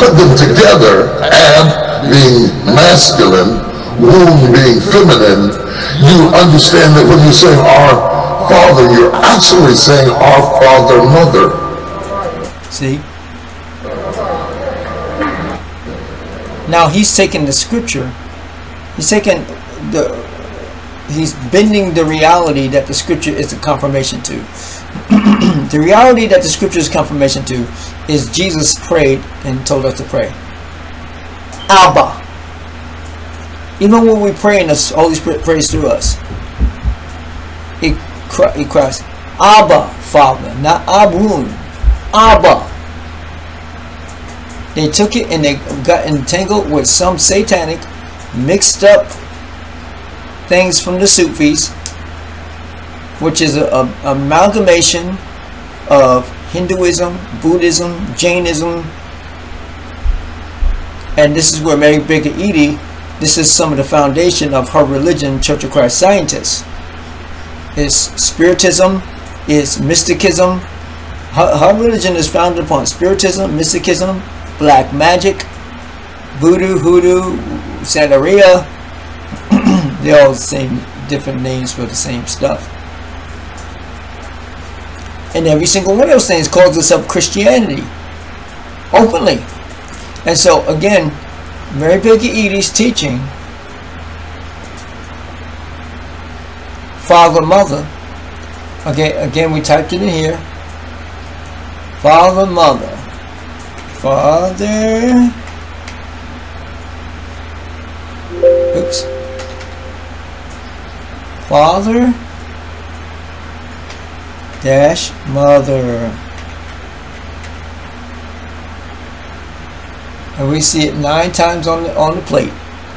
put them together, ab being masculine, womb being feminine, you understand that when you say our father, you're actually saying our father, mother. See? Now he's taking the scripture, he's taking the, he's bending the reality that the scripture is a confirmation to. the reality that the scripture is confirmation to is Jesus prayed and told us to pray. Abba. Even when we pray and the Holy Spirit prays through us, he, he cries, Abba, Father, not Abun, Abba. They took it and they got entangled with some satanic, mixed up things from the Sufis, which is a, a amalgamation of Hinduism, Buddhism, Jainism, and this is where Mary Baker Eddy, this is some of the foundation of her religion, Church of Christ Scientists. Is spiritism, is mysticism. Her, her religion is founded upon spiritism, mysticism, black magic, voodoo, hoodoo, Santeria. They're all the same, different names for the same stuff. And every single one of those things calls itself Christianity. Openly. And so, again, Mary Baker Eddy's teaching, Father, Mother, okay, again, we typed it in here. Father, Mother. Father. Oops. Father dash mother. And we see it nine times on the on the plate.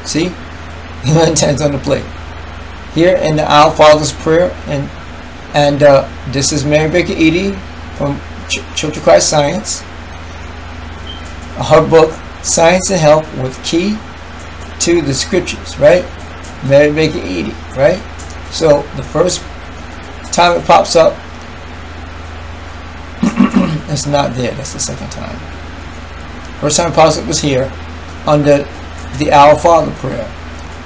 See? nine times on the plate. Here in the Our Father's Prayer and and uh, this is Mary Baker Eddy from Ch Church of Christ Science. Her book, Science and Health with Key to the Scriptures, right? Mary Baker Eddy, right? So the first time it pops up, it's not there. That's the second time. First time up was here under the Our Father prayer.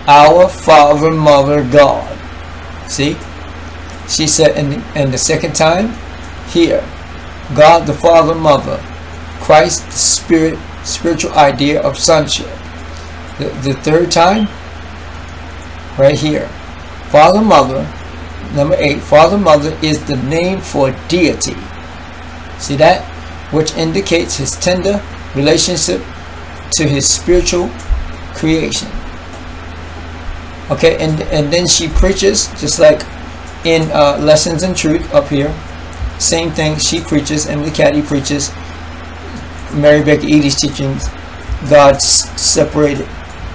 Our Father, Mother, God. See? She said, and, and the second time, here. God the Father, Mother. Christ, the Spirit, spiritual idea of sonship. The, the third time, right here. Father, Mother. Number eight, Father, Mother is the name for deity. See that? Which indicates his tender relationship to his spiritual creation. Okay, and, and then she preaches, just like in uh, Lessons in Truth up here. Same thing, she preaches, Emily Caddy preaches, Mary Baker Eddy's teachings, God separated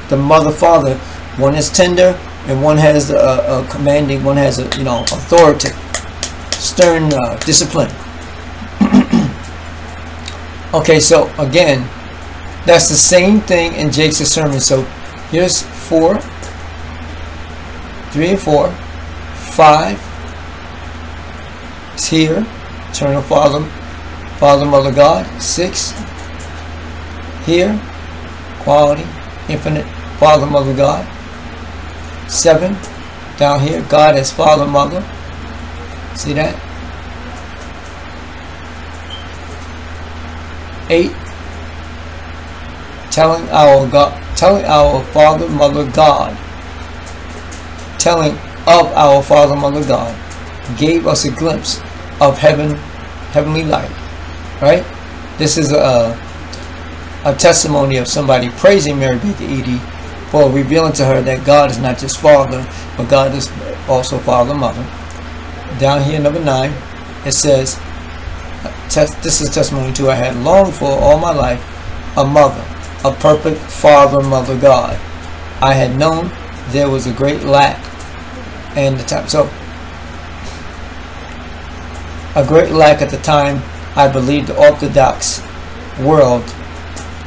the mother father. One is tender, and one has a, a commanding. One has a you know authority, stern uh, discipline. Okay, so again, that's the same thing in Jake's sermon. So here's four, three and four, five. Here, eternal Father, Father, Mother, God. Six. Here, quality, infinite Father, Mother, God. Seven. Down here, God as Father, Mother. See that? Eight. Telling our God, telling our Father, Mother, God. Telling of our Father, Mother, God. Gave us a glimpse of heaven, heavenly light. Right? This is a a testimony of somebody praising Mary Baker Eddy for revealing to her that God is not just Father, but God is also Father, Mother. Down here, number nine, it says, this is testimony to I had longed for all my life, a mother, a perfect Father, Mother, God. I had known there was a great lack and the time. So, a great lack at the time, I believe the Orthodox world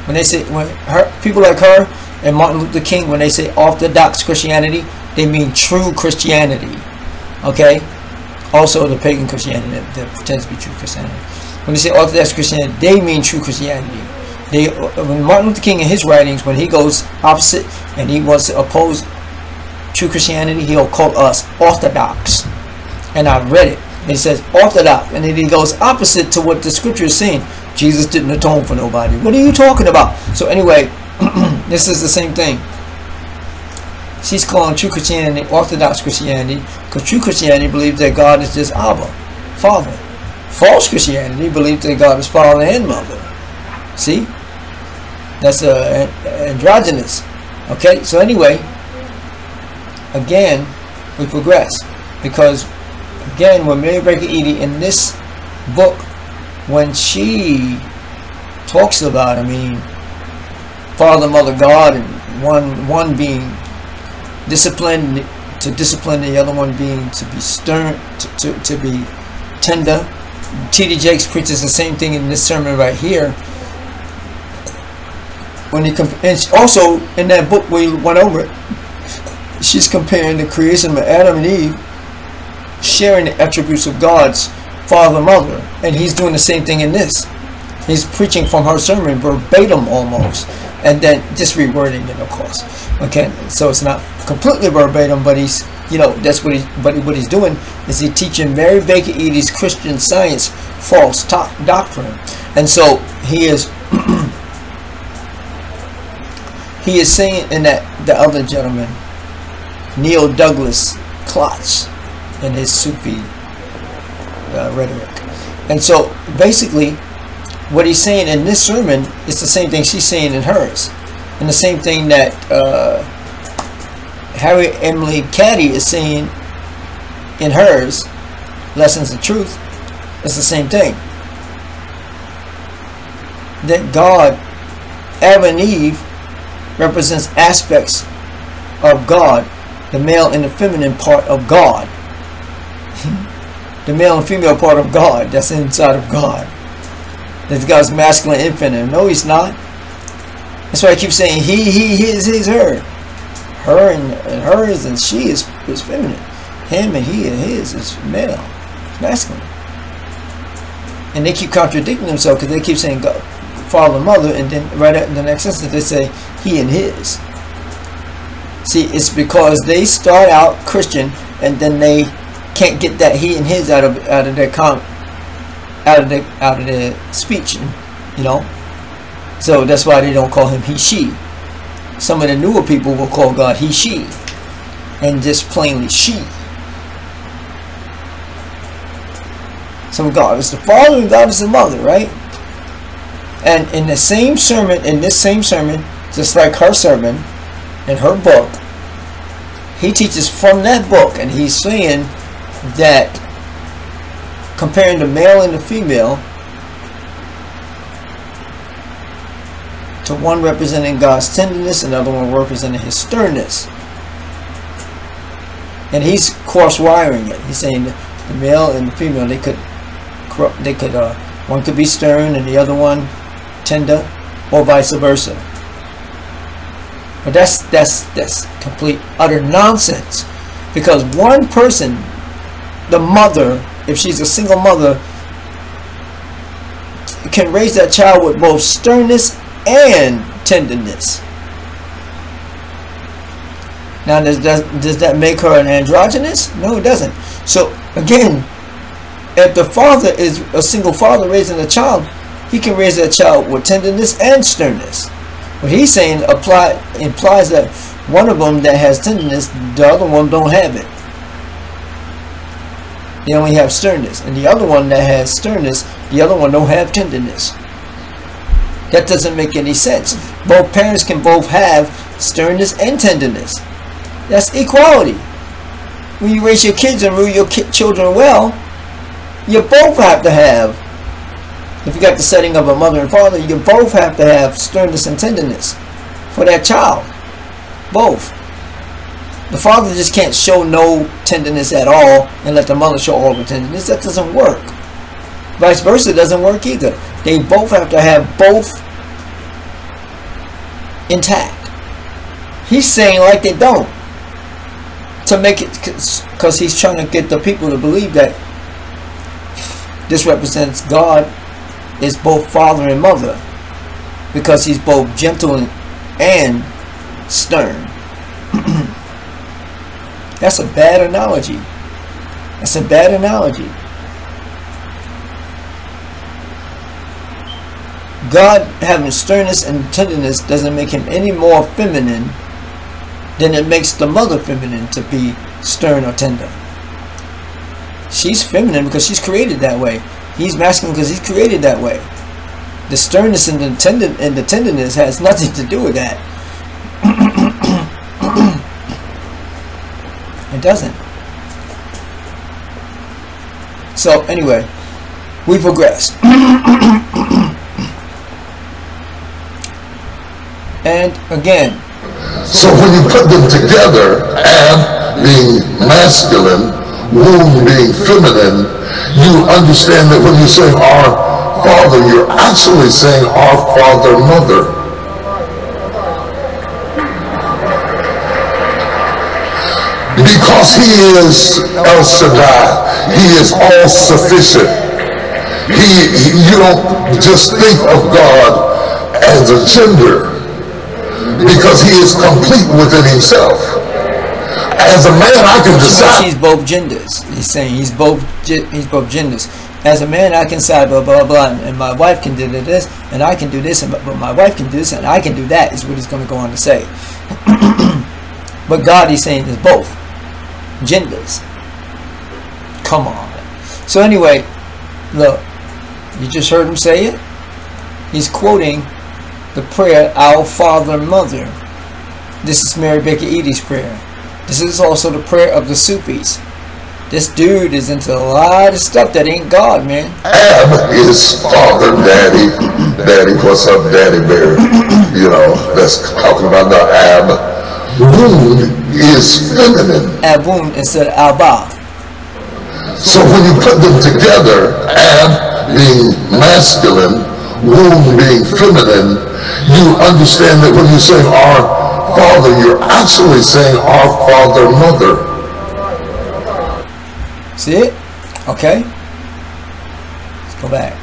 when they say when her people like her and Martin Luther King, when they say Orthodox Christianity, they mean true Christianity. Okay. Also the pagan Christianity that pretends to be true Christianity. When they say Orthodox Christianity, they mean true Christianity. They, when Martin Luther King in his writings, when he goes opposite and he wants to oppose true Christianity, he'll call us orthodox. And I've read it. He says orthodox, and then he goes opposite to what the scripture is saying. Jesus didn't atone for nobody. What are you talking about? So anyway, this is the same thing. She's calling true Christianity Orthodox Christianity because true Christianity believes that God is just Abba, Father. False Christianity believes that God is Father and Mother. See? That's uh, androgynous. Okay, so anyway, again, we progress because again, when Mary Baker Eddy in this book, when she talks about, I mean, Father, Mother, God, and one one being disciplined to discipline, the other one being to be stern, to, to, to be tender. T.D. Jakes preaches the same thing in this sermon right here. When he and also in that book we went over she's comparing the creation of Adam and Eve sharing the attributes of God's father and mother. And he's doing the same thing in this. He's preaching from her sermon verbatim almost. And then just rewording it, of course. Okay, so it's not completely verbatim, but he's, you know, that's what he's, but what he's doing is he teaching Mary Baker Eddy's Christian Science false doctrine. And so he is, he is saying in that, the other gentleman, Neil Douglas Klotz, in his Sufi uh, rhetoric. And so basically, what he's saying in this sermon is the same thing she's saying in hers. And the same thing that uh, Harriet Emily Caddy is saying in hers, Lessons of Truth, it's the same thing. That God, Adam and Eve, represents aspects of God, the male and the feminine part of God the male and female part of God that's inside of God. That's God's masculine infinite. No, he's not. That's why I keep saying he, he, his, his, her. Her and, and hers and she is, is feminine. Him and he and his is male. masculine. And they keep contradicting themselves because they keep saying God, father mother, and then right in the next sentence they say he and his. See, it's because they start out Christian and then they can't get that he and his out of out of their com out of the out of their speech, you know. So that's why they don't call him he she. Some of the newer people will call God he she, and just plainly she. So God is the father and God is the mother, right? And in the same sermon, in this same sermon, just like her sermon, in her book, he teaches from that book, and he's saying that comparing the male and the female to one representing God's tenderness, another one representing his sternness. And he's cross wiring it. He's saying the male and the female they could they could uh, one could be stern and the other one tender or vice versa. But that's that's that's complete utter nonsense because one person the mother, if she's a single mother, can raise that child with both sternness and tenderness. Now, does that, does that make her an androgynous? No, it doesn't. So, again, if the father is a single father raising a child, he can raise that child with tenderness and sternness. What he's saying apply implies that one of them that has tenderness, the other one don't have it. They only have sternness. And the other one that has sternness, the other one don't have tenderness. That doesn't make any sense. Both parents can both have sternness and tenderness. That's equality. When you raise your kids and rule your children well, you both have to have, if you got the setting of a mother and father, you both have to have sternness and tenderness for that child. Both. The father just can't show no tenderness at all and let the mother show all the tenderness. That doesn't work. Vice versa doesn't work either. They both have to have both intact. He's saying like they don't. To make it, because he's trying to get the people to believe that this represents God is both father and mother. because he's both gentle and stern. That's a bad analogy. That's a bad analogy. God having sternness and tenderness doesn't make him any more feminine than it makes the mother feminine to be stern or tender. She's feminine because she's created that way. He's masculine because he's created that way. The sternness and the tender and the tenderness has nothing to do with that. it doesn't. So anyway, we progress. and again. So when you put them together, Ab being masculine, womb being feminine, you understand that when you say our father, you're actually saying our father, mother. Because he is El Shaddai, he is all sufficient. He, he, you don't just think of God as a gender because he is complete within himself. As a man, I can decide. He's both genders. He's saying he's both he's both genders. As a man, I can decide blah blah blah, and my wife can do this, and I can do this, and but my wife can do this, and I can do that. Is what he's going to go on to say. but God, he's saying is both genders. Come on. So anyway, look, you just heard him say it. He's quoting the prayer, Our Father and Mother. This is Mary Baker Eddy's prayer. This is also the prayer of the Sufis. This dude is into a lot of stuff that ain't God, man. Ab is father, daddy, daddy, what's up, daddy bear? You know, that's talking about the Ab. Wound is feminine. Abun instead of Abba. So when you put them together, Ab being masculine, womb being feminine, you understand that when you say our father, you're actually saying our father, mother. See it? Okay. Let's go back.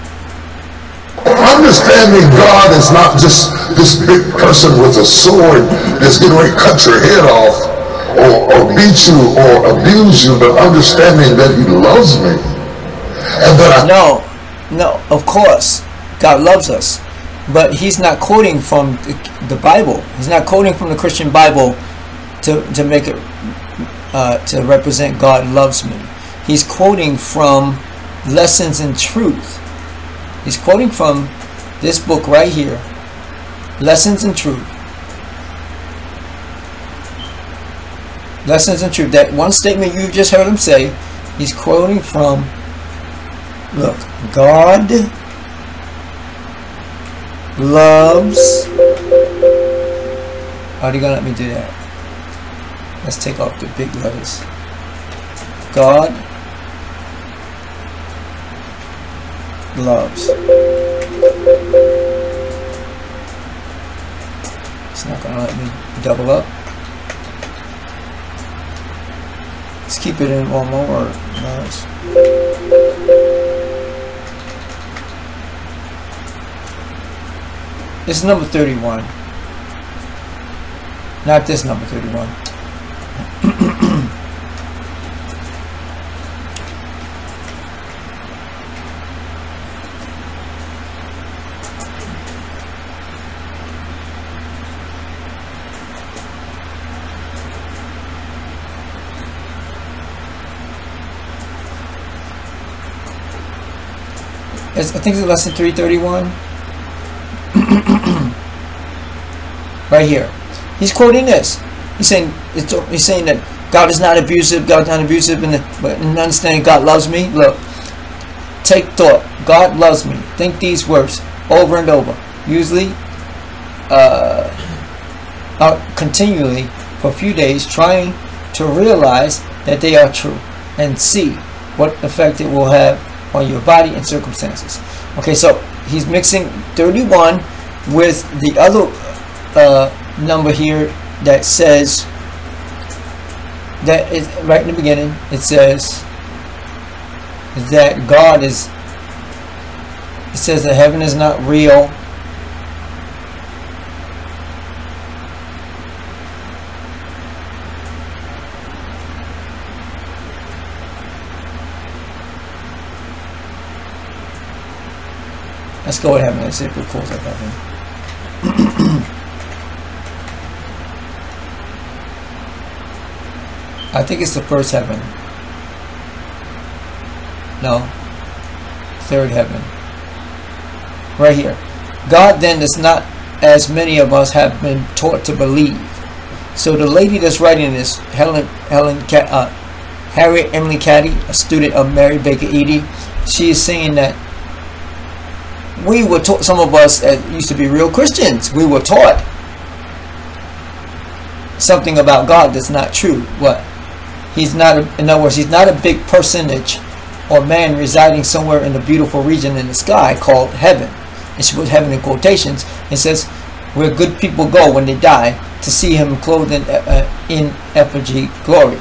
Understanding God is not just this big person with a sword that's going to cut your head off or, or beat you or abuse you, but understanding that he loves me. And that I No, no, of course. God loves us. But he's not quoting from the Bible. He's not quoting from the Christian Bible to, to make it uh, to represent God loves me. He's quoting from Lessons in Truth. He's quoting from this book right here, Lessons in Truth. Lessons in Truth. That one statement you just heard him say, he's quoting from, look, God loves. How are you gonna let me do that? Let's take off the big letters. God loves. It's not gonna let me double up. Let's keep it in one more word. This is number 31. Not this number 31. It's, I think it's lesson 331. Right here. He's quoting this. He's saying it's he's saying that God is not abusive. God's not abusive, and understanding God loves me. Look, take thought. God loves me. Think these words over and over. Usually, uh, out continually for a few days, trying to realize that they are true and see what effect it will have on your body and circumstances. Okay, so he's mixing 31 with the other number here that says that is right in the beginning it says that God is it says that heaven is not real Let's go with heaven. Let's see if it pulls up heaven. I think it's the first heaven. No. Third heaven. Right here. God then is not as many of us have been taught to believe. So the lady that's writing this, Helen Helen uh, Harriet Emily Caddy, a student of Mary Baker Eddy, she is saying that we were taught, some of us that used to be real Christians, we were taught something about God that's not true. What? He's not, a, in other words, he's not a big personage or man residing somewhere in a beautiful region in the sky called heaven. And she put heaven in quotations and says, where good people go when they die to see him clothed in, uh, in effigy glory.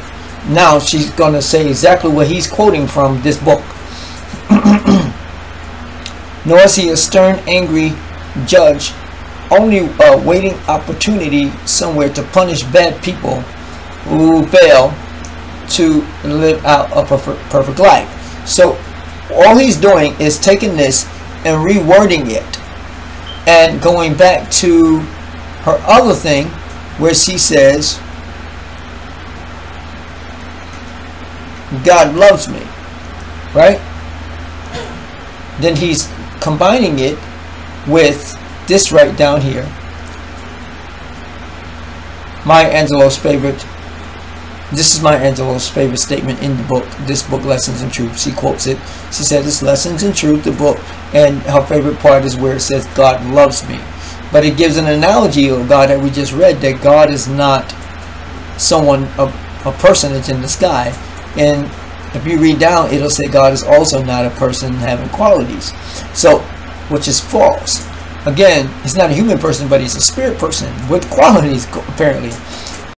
Now she's going to say exactly what he's quoting from this book. Nor is he a stern, angry judge, only uh, waiting opportunity somewhere to punish bad people who fail to live out a perfect life. So all he's doing is taking this and rewording it and going back to her other thing where she says God loves me right then he's combining it with this right down here Maya Angelou's favorite this is Maya Angelou's favorite statement in the book, this book, Lessons in Truth. She quotes it. She said, it's Lessons in Truth, the book, and her favorite part is where it says, God loves me. But it gives an analogy of God that we just read, that God is not someone, a, a personage in the sky. And if you read down, it'll say God is also not a person having qualities. So, which is false. Again, he's not a human person, but he's a spirit person with qualities, apparently.